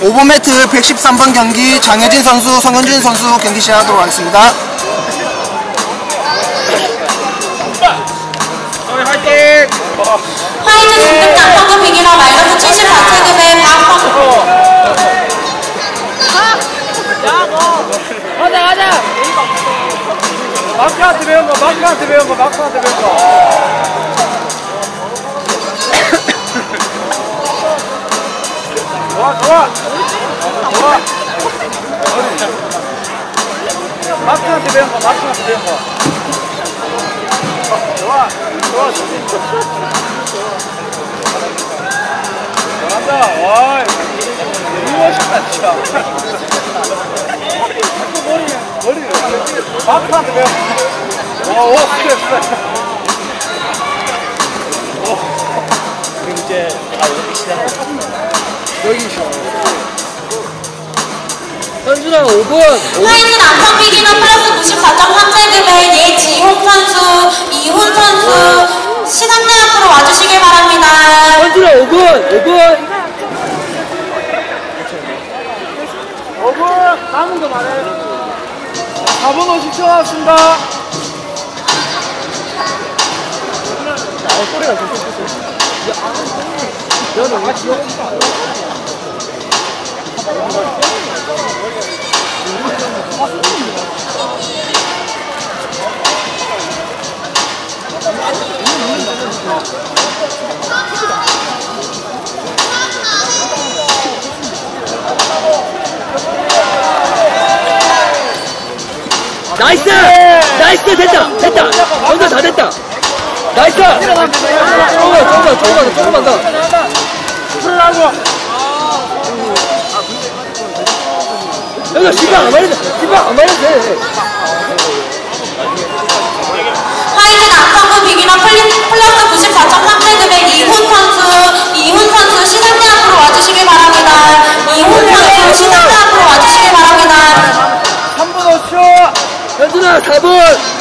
5번 매트 113번 경기 장혜진 선수, 성현준 선수 경기 시작하도록 하겠습니다. 화이트 등급 남성급 비기너 마이너스 74체급의 박성 가자 가자. 마크한테 배운 거 마크한테 배운 거 마크한테 배운 거 배운 거 마크한테 배운 거. 좋아 좋아 잘한다. 와 이거 멋있다 진짜. 머리, 머리를. 마크한테 배워. 오, 오, 스트레스. 그럼 이제 다 여기 시작하고 현준아, 5분. 화이트 남성 비기너 플러스 94.3체급의 예지홍 선수, 이훈 선수 시상대 앞으로 와주시길 바랍니다. 현준아, 5분. 5분. 5분. 남은 거 말해. 4분 50초 나왔습니다. 소리가 나 이스! 나이스! 됐다! 됐다! 먼저 다 됐다! 나이스! 조금만, 조금만, 조금만, 조금만 더. 풀라고. 여기서 시방 안 말해도, 시방 안 말해도 돼. 남성급 비기너 플리- 플러스 94.3체급의 이훈 선수, 이훈 선수 시상대 앞으로 와주시길 바랍니다. 이훈 선수 시상대 앞으로 와주시길 바랍니다. 3분 5초. 현준아, 4분!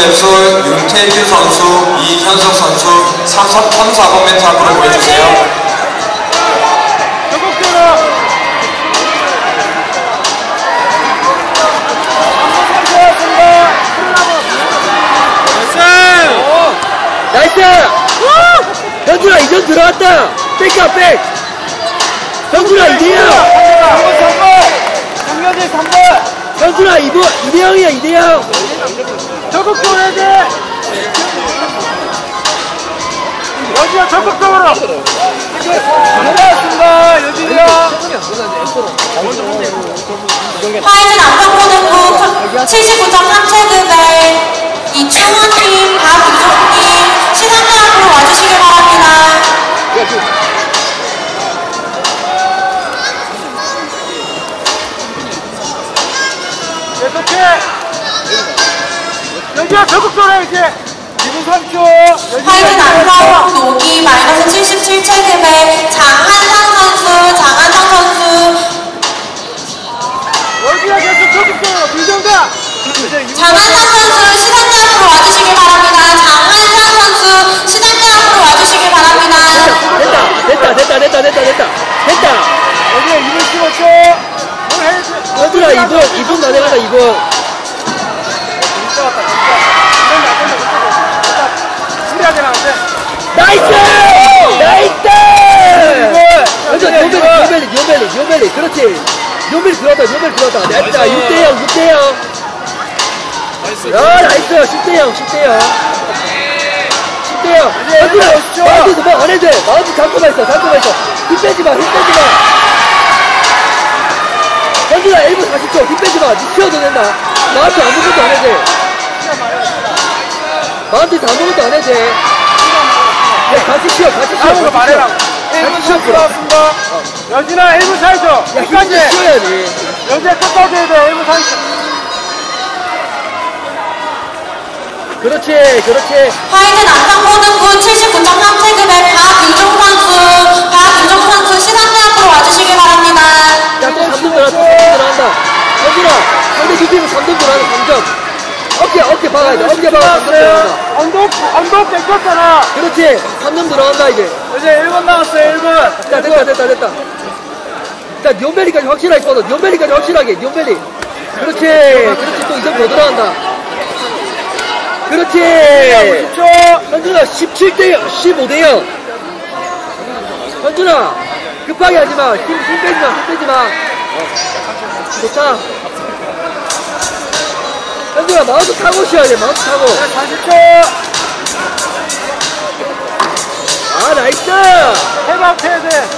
앱솔 윤태규 선수, 이현석 선수 3, 3, 4번 멘트 앞으로 보여주세요. 적극적으로. 3분 30초 나왔습니다. 풀라고. Nice! 현준아, 이점 들어왔다! back이야, back! 현준아, 이대영! 3분 3분. 장현진 3분. 현준아, 이분, 이대영이야, 이대영! 적극적으로 해야 돼. 여기요, 적극적으로. 여진이 형. 화이트 남성고등부 79.3체급의 이충원님, 박유종님 시상대 앞으로 와주시길 바랍니다. 계속해. 적극적으로 해, 이제. 2분 3초. 화이트 남성 노기 마이너스 77체급의 장한상 선수, 장한상 선수, 여기요, 계속. 이제 2분 장한상 선수 시상대 앞으로 와주시길 바랍니다. 장한상 선수 시상대 앞으로 와주시길 바랍니다. 됐다, 됐다, 됐다, 됐다, 됐다, 됐다! 여기요, 2분 15초. 뭘 해야지. 현준아, 2분, 2분 다 돼가다, 2분. 요벨리, 요벨리, 그렇지. 요벨리 들어왔다, 요벨리 들어왔다. 됐다, 6대0, 6대0. 야, nice, 10대0, 10대0. 10대0. 현준아, mount에서 뭐 안 해도 돼. mount 잡고만 있어, 잡고만 있어. 힘 빼지 마, 힘 빼지 마. 현준아, 1분 40초, 힘 빼지 마. 니 쉬어도 된다. mount 아무것도 안 해도 돼. mount에서 아무것도 안 해도 돼. 야, 같이 쉬어, 같이 쉬어. 아무거 말해라. 쉬어. 1분 같이 쉬어. 10초 나왔습니다. 여진아, 1분 40초. 야, 끝까지. 힘을 쉬어야지. 여진아, 끝까지 해야 돼. 1분 40초. 그렇지, 그렇지. 화이트 남성고등부 79.3체급의 박아야 돼. 3점 들어간다. 언덕, 언덕 뺏겼잖아. 그렇지. 3점 들어간다, 이제. 이제 1분 남았어요, 1분. 자, 됐다, 됐다, 됐다. 자, 니온벨리까지 확실하게 뻗어. 니온벨리까지 확실하게. 니온벨리. 그렇지. 그렇지. 또 2점 더 들어간다. 그렇지. 10초. 현준아, 17대 15대 0. 현준아, 급하게 하지 마. 힘, 힘 빼지 마, 힘 빼지 마. 좋다. 현준아, 마우스 타고 쉬어야 돼, 마우스 타고. 40초. 아, nice! 해방해야 돼.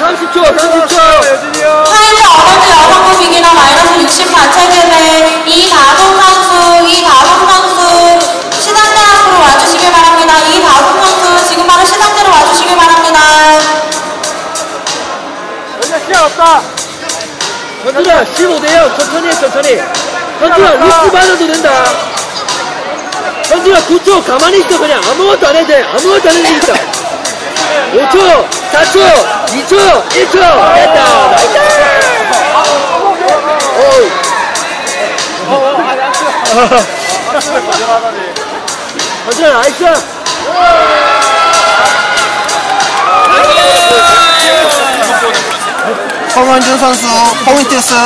30초, 30초. 여진이 형. 노기 여성부 beginner 마이너스 64체급의 이다솜 선수, 이다솜 선수 시상대 앞으로 와주시길 바랍니다. 이다솜 선수 지금 바로 시상대로 와주시길 바랍니다. 여진아, 시간 없다. 현준아, 15대 0. 천천히 해, 천천히. 현준아, 루스 받아도 된다. 현준아, 9초 가만히 있어, 그냥. 아무것도 안 해도 돼. 아무것도 안 해도 되겠다. 5초, 4초, 2초, 1초. 됐다. Nice! 어우. 현준아, nice! 성현준 선수 포인트 승